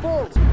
full.